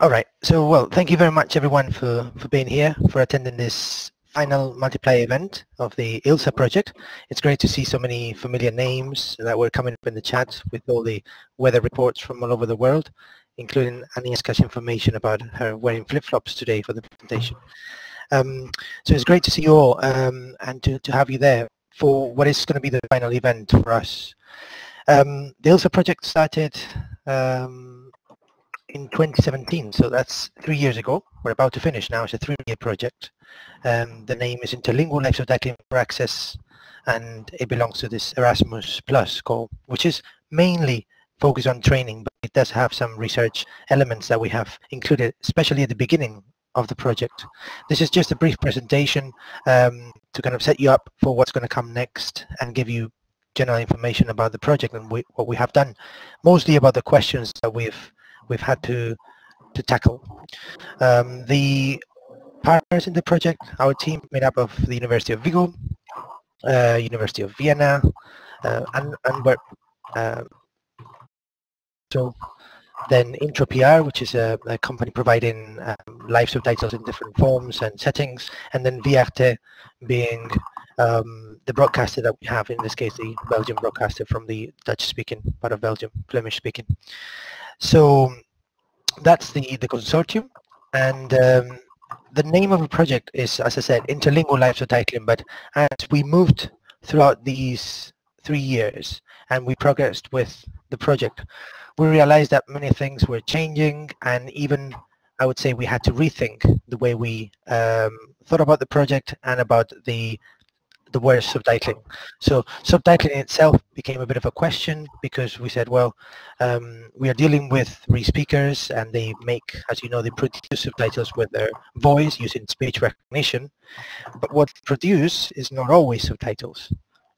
All right. So, well, thank you very much, everyone, for, for being here, for attending this final multiplier event of the ILSA project. It's great to see so many familiar names that were coming up in the chat with all the weather reports from all over the world, including Agnieszka's information about her wearing flip-flops today for the presentation. Um, so it's great to see you all um, and to, to have you there for what is going to be the final event for us. Um, the ILSA project started um, in 2017, so that's three years ago. We're about to finish now. It's a three-year project. Um, the name is Interlingual Cycling for Access, and it belongs to this Erasmus Plus call, which is mainly focused on training, but it does have some research elements that we have included, especially at the beginning of the project. This is just a brief presentation um, to kind of set you up for what's going to come next and give you general information about the project and we, what we have done, mostly about the questions that we've we've had to to tackle. Um, the partners in the project, our team made up of the University of Vigo, uh, University of Vienna, uh, and Antwerp. Uh, so then IntroPR, which is a, a company providing um, live subtitles in different forms and settings, and then VRT being um, the broadcaster that we have, in this case the Belgian broadcaster from the Dutch-speaking part of Belgium, Flemish-speaking. So that's the, the consortium, and um, the name of the project is, as I said, Interlingual Live Subtitling, but as we moved throughout these three years and we progressed with the project, we realized that many things were changing and even I would say we had to rethink the way we um, thought about the project and about the the word subtitling. So subtitling itself became a bit of a question because we said, well, um, we are dealing with re-speakers and they make, as you know, they produce subtitles with their voice using speech recognition. But what produce is not always subtitles.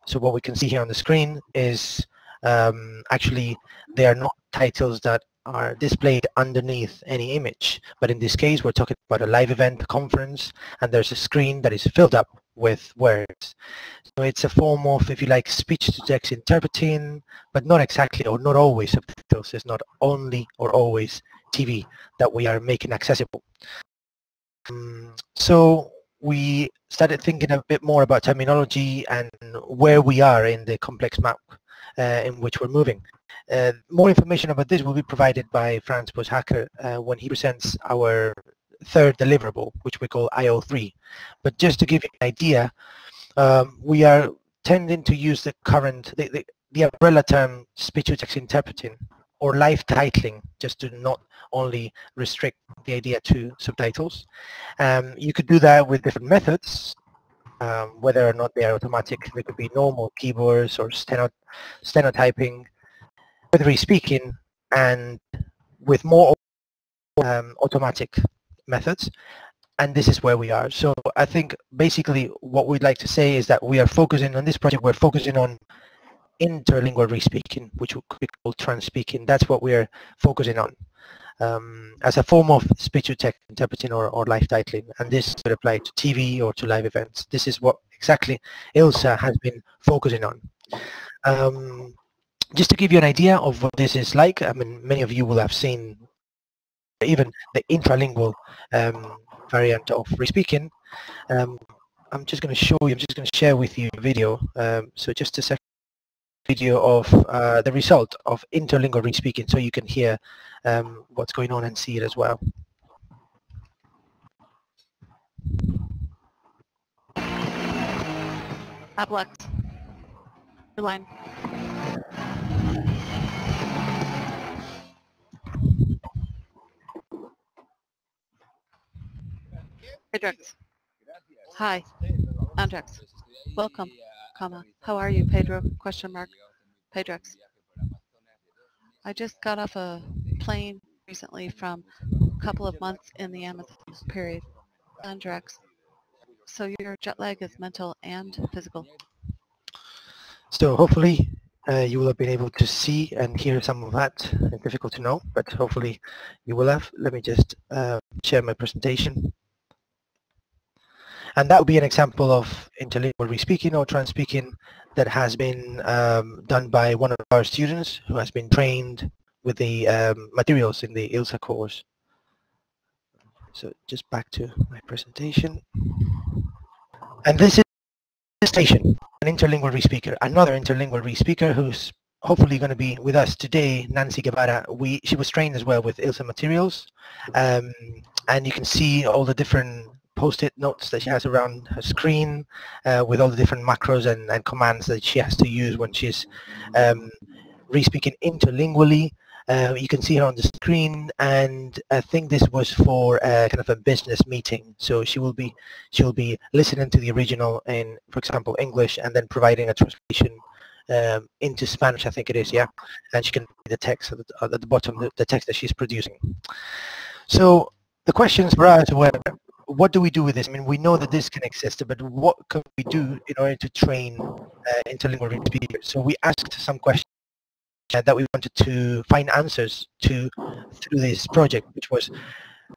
So what we can see here on the screen is um, actually they are not titles that are displayed underneath any image. But in this case, we're talking about a live event, a conference, and there's a screen that is filled up with words. So it's a form of, if you like, speech-to-text interpreting, but not exactly or not always subtitles. It's not only or always TV that we are making accessible. Um, so we started thinking a bit more about terminology and where we are in the complex map uh, in which we're moving. Uh, more information about this will be provided by Franz Pöchhacker uh, when he presents our third deliverable, which we call IO3. But just to give you an idea, um, we are tending to use the current, the, the, the umbrella term speech-to-text interpreting or live titling, just to not only restrict the idea to subtitles. Um, you could do that with different methods, um, whether or not they are automatic. They could be normal keyboards or steno stenotyping, with re-speaking, and with more um, automatic methods and this is where we are. So I think basically what we'd like to say is that we are focusing on this project, we're focusing on interlingual re-speaking, which we call trans-speaking. That's what we're focusing on um, as a form of speech-to-text interpreting or, or live titling. And this could apply to TV or to live events. This is what exactly ILSA has been focusing on. Um, just to give you an idea of what this is like, I mean, many of you will have seen even the intralingual um, variant of re-speaking. Um, I'm just going to show you, I'm just going to share with you a video. Um, so just a second video of uh, the result of interlingual re-speaking so you can hear um, what's going on and see it as well. Ablex. Your line. Pedrex. Hi, Andrex. Welcome, comma. How are you, Pedro? Question mark. Pedrex. I just got off a plane recently from a couple of months in the Amazon period. Andrex. So your jet lag is mental and physical. So hopefully uh, you will have been able to see and hear some of that. It's difficult to know, but hopefully you will have. Let me just uh, share my presentation. And that would be an example of interlingual re-speaking or trans-speaking that has been um, done by one of our students who has been trained with the um, materials in the ILSA course. So just back to my presentation. And this is station, an interlingual re-speaker, another interlingual re-speaker who's hopefully going to be with us today, Nancy Guevara. We, she was trained as well with ILSA materials. Um, and you can see all the different post-it notes that she has around her screen uh, with all the different macros and, and, commands that she has to use when she's um, re-speaking interlingually. Uh, you can see her on the screen, and I think this was for a, kind of a business meeting. So she will be she will be listening to the original in, for example, English, and then providing a translation um, into Spanish. I think it is, yeah. And she can read the text at the, at the bottom, the, the text that she's producing. So the questions for us were, what do we do with this? I mean, we know that this can exist, but what can we do in order to train uh, interlingual speakers? So we asked some questions that we wanted to find answers to through this project, which was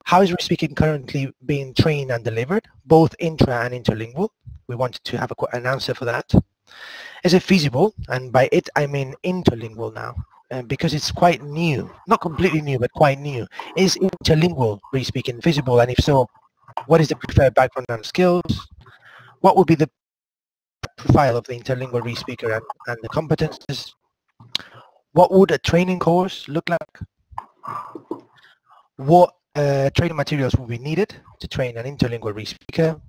how is speaking currently being trained and delivered, both intra and interlingual? We wanted to have a, an answer for that. Is it feasible? And by it, I mean interlingual now, uh, because it's quite new, not completely new, but quite new. Is interlingual re-speaking feasible? And if so, what is the preferred background and skills? What would be the profile of the interlingual re-speaker and, and the competences? What would a training course look like? What uh, training materials will be needed to train an interlingual re-speaker?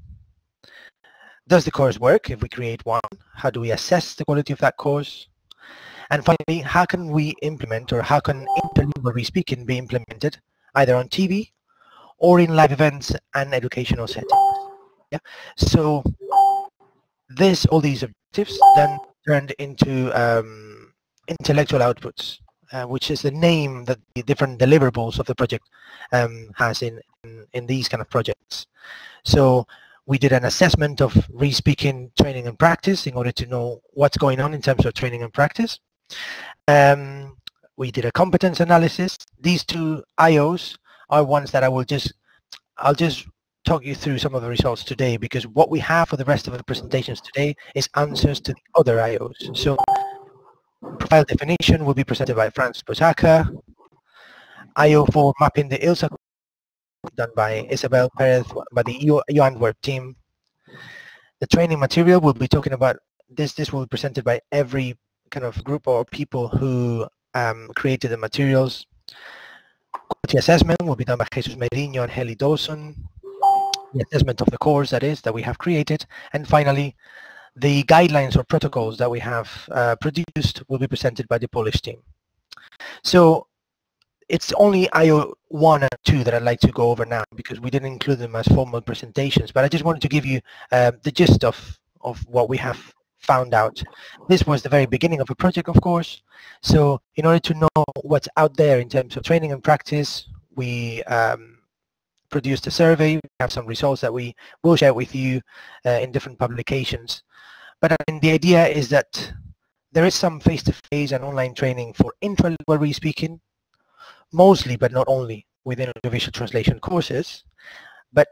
Does the course work if we create one? How do we assess the quality of that course? And finally, how can we implement or how can interlingual re-speaking be implemented either on TV or in live events and educational settings? Yeah. So this, all these objectives then turned into um, intellectual outputs, uh, which is the name that the different deliverables of the project um, has in, in, in these kind of projects. So we did an assessment of re-speaking training and practice in order to know what's going on in terms of training and practice. Um, we did a competence analysis. These two IOs are ones that I will just, I'll just talk you through some of the results today because what we have for the rest of the presentations today is answers to the other IOs. So Profile definition will be presented by Franz Pöchhacker. IO for mapping the ILSA done by Isabel Perez by the EU, team. The training material will be talking about this. This will be presented by every kind of group or people who um, created the materials. Quality assessment will be done by Jesus Merino and Hayley Dawson. The assessment of the course that is that we have created. And finally, the guidelines or protocols that we have uh, produced will be presented by the Polish team. So it's only IO1 and 2 that I'd like to go over now because we didn't include them as formal presentations, but I just wanted to give you uh, the gist of, of what we have found out. This was the very beginning of a project, of course. So in order to know what's out there in terms of training and practice, we um, produced a survey. We have some results that we will share with you uh, in different publications. But I mean, the idea is that there is some face-to-face -face and online training for intralingual speaking, mostly but not only within audiovisual translation courses. But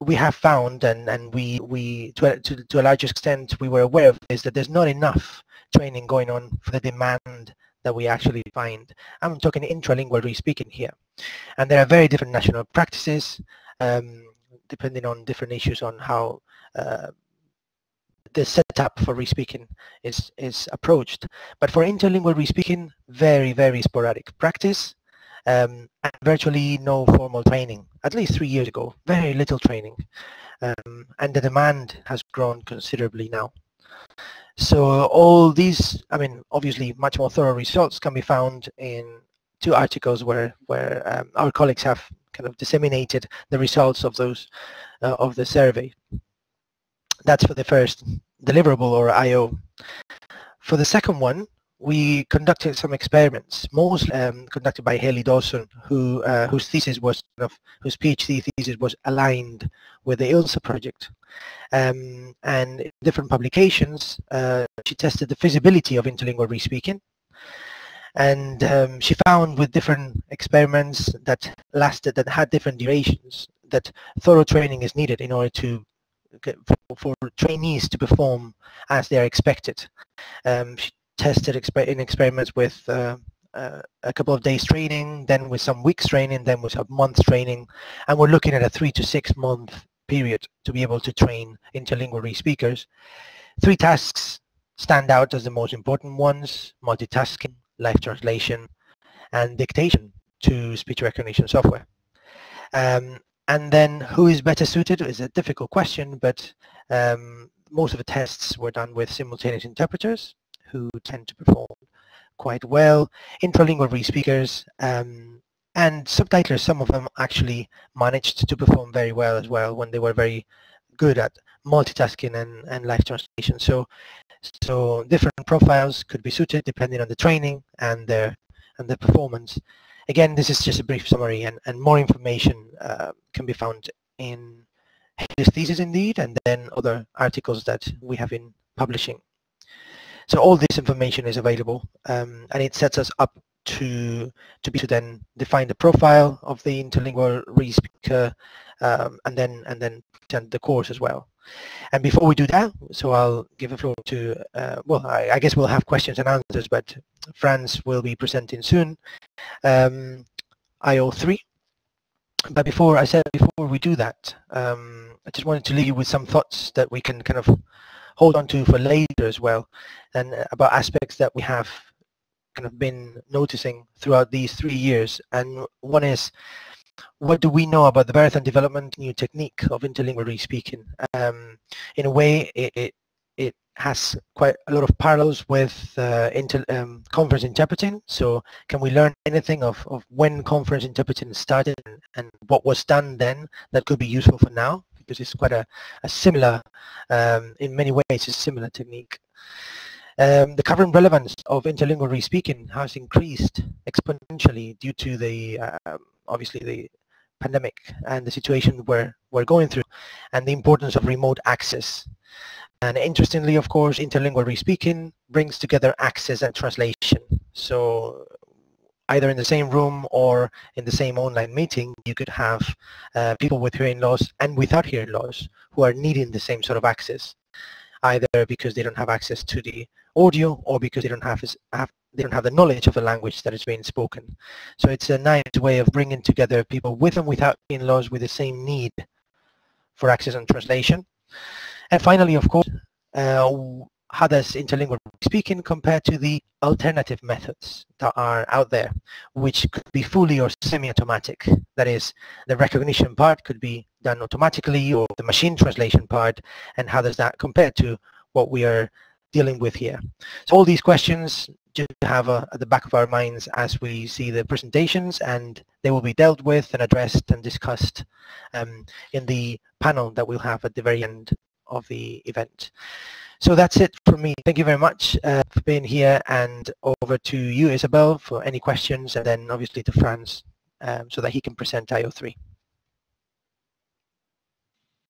we have found, and, and we, we to, a, to, to a large extent, we were aware of is that there's not enough training going on for the demand that we actually find. I'm talking intralingual re-speaking here. And there are very different national practices, um, depending on different issues on how uh, the setup for respeaking is, is approached. But for interlingual respeaking, very, very sporadic practice um, and virtually no formal training, at least three years ago, very little training. Um, and the demand has grown considerably now. So all these, I mean, obviously much more thorough results can be found in two articles where, where um, our colleagues have kind of disseminated the results of those, uh, of the survey. That's for the first deliverable or IO. For the second one, we conducted some experiments, most um, conducted by Hayley Dawson, who uh, whose thesis was of, whose PhD thesis was aligned with the ILSA project. Um, and in different publications, uh, she tested the feasibility of interlingual respeaking. And um, she found with different experiments that lasted, that had different durations, that thorough training is needed in order to for, trainees to perform as they are expected. Um, she tested exper in experiments with uh, uh, a couple of days training, then with some weeks training, then with some months training, and we're looking at a three to six month period to be able to train interlingual speakers. Three tasks stand out as the most important ones, multitasking, live translation, and dictation to speech recognition software. Um, and then who is better suited is a difficult question, but um, most of the tests were done with simultaneous interpreters who tend to perform quite well, intralingual re-speakers, um, and subtitlers, some of them actually managed to perform very well as well when they were very good at multitasking and, and live translation. So, so different profiles could be suited depending on the training and their and the performance. Again, this is just a brief summary and, and more information uh, can be found in his thesis indeed and then other articles that we have been publishing. So all this information is available um, and it sets us up to to be to then define the profile of the interlingual re-speaker um, and then and then present the course as well. And before we do that, so I'll give the floor to, uh, well, I, I, guess we'll have questions and answers, but Franz will be presenting soon, um, IO3. But before I said, before we do that, um, I just wanted to leave you with some thoughts that we can kind of hold on to for later as well, and about aspects that we have kind of been noticing throughout these three years. And one is, what do we know about the and development new technique of interlingual speaking? Um, in a way, it, it, it has quite a lot of parallels with uh, inter, um, conference interpreting. So can we learn anything of, of when conference interpreting started and, and, what was done then that could be useful for now? Because it's quite a, a similar, um, in many ways, a similar technique. Um, the current relevance of interlingual re-speaking has increased exponentially due to the um, obviously the pandemic and the situation we're, we're going through and the importance of remote access. And interestingly, of course, interlingual re-speaking brings together access and translation. So either in the same room or in the same online meeting, you could have uh, people with hearing loss and without hearing loss who are needing the same sort of access, either because they don't have access to the audio or because they don't have, have they don't have the knowledge of the language that is being spoken. So it's a nice way of bringing together people with and without hearing loss with the same need for access and translation. And finally, of course, uh, how does interlingual speaking compare to the alternative methods that are out there, which could be fully or semi-automatic. That is, the recognition part could be done automatically or the machine translation part, and how does that compare to what we are dealing with here. So all these questions just have a, at the back of our minds as we see the presentations and they will be dealt with and addressed and discussed um, in the panel that we'll have at the very end of the event. So that's it from me. Thank you very much uh, for being here and over to you, Isabel, for any questions and then obviously to Franz um, so that he can present IO3.